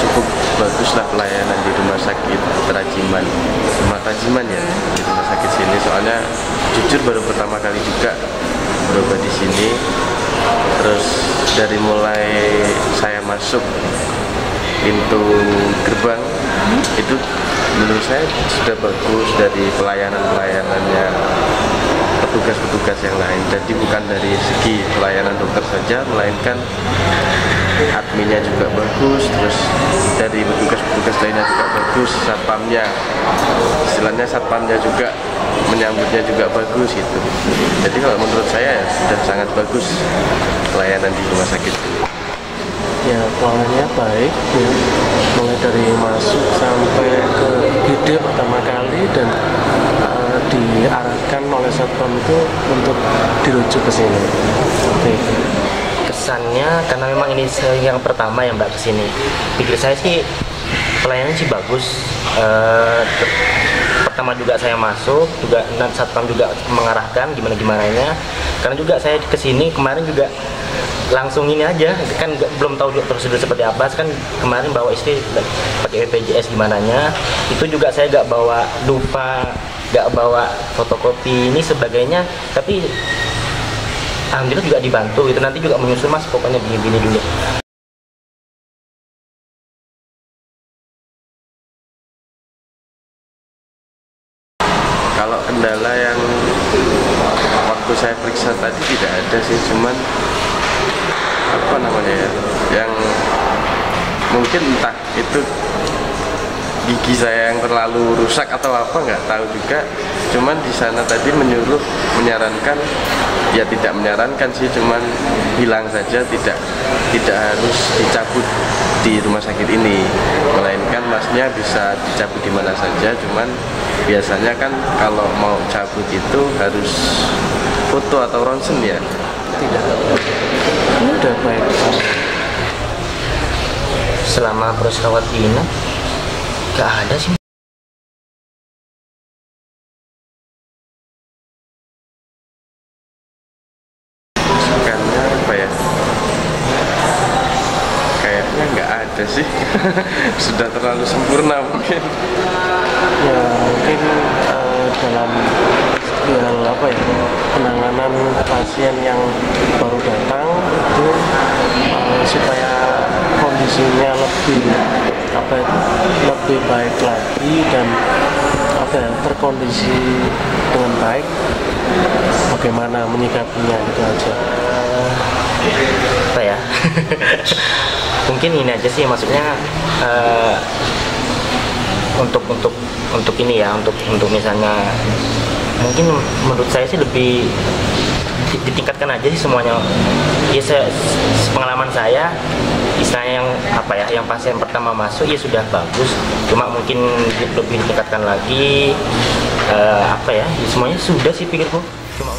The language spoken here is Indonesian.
cukup baguslah pelayanan di rumah sakit Rajiman rumah Rajiman ya di rumah sakit sini. Soalnya jujur baru pertama kali juga berobat di sini. Terus dari mulai saya masuk pintu gerbang itu menurut saya sudah bagus dari pelayanan pelayanannya petugas-petugas yang lain. Jadi bukan dari segi pelayanan dokter saja melainkan adminnya juga bagus terus dari petugas-petugas lainnya juga bagus satpamnya. Istilahnya satpamnya juga menyambutnya juga bagus itu jadi kalau menurut saya ya sudah sangat bagus pelayanan di rumah sakit ya pelayanannya baik ya. Mulai dari masuk sampai ke IGD pertama kali dan diarahkan oleh satpam itu untuk dirujuk ke sini. Oke. Kesannya karena memang ini saya yang pertama yang mbak ke sini. Pikir saya sih pelayanan sih bagus. Ter- pertama juga saya masuk juga dan satpam juga mengarahkan gimana gimana nya karena juga saya ke sini kemarin juga langsung ini aja kan nggak- belum tahu juga prosedur seperti apa. Kan kemarin bawa istri pakai BPJS gimana nya itu juga saya nggak bawa dupa nggak bawa fotokopi ini sebagainya tapi alhamdulillah juga dibantu itu nanti juga menyusul mas pokoknya gini-gini dulu. Kalau kendala yang waktu saya periksa tadi tidak ada sih, cuman apa namanya ya, yang mungkin entah itu gigi saya yang terlalu rusak atau apa nggak tahu juga. Cuman di sana tadi menyuruh menyarankan ya tidak menyarankan sih, cuman bilang saja tidak tidak harus dicabut di rumah sakit ini, melainkan masnya bisa dicabut di mana saja, cuman biasanya kan kalau mau cabut itu harus foto atau ronsen ya? Tidak. Ini udah baik. Selama proses rawat inap gak ada sih. Karena apa ya? Kayaknya nggak ada sih. Sudah terlalu sempurna mungkin. Ya mungkin eh, dalam hal apa ya penanganan pasien yang baru datang itu eh, supaya kondisinya lebih apa itu lebih baik lagi dan apa ya, terkondisi dengan baik bagaimana menyikapinya gitu aja. Apa ya? Mungkin ini aja sih maksudnya eh, untuk untuk untuk ini ya untuk untuk misalnya mungkin menurut saya sih lebih di- ditingkatkan aja sih semuanya. Ya saya, pengalaman saya istilahnya yang apa ya yang pasien pertama masuk ya sudah bagus. Cuma mungkin lebih ditingkatkan lagi eh, apa ya, ya semuanya sudah sih pikirku. Cuma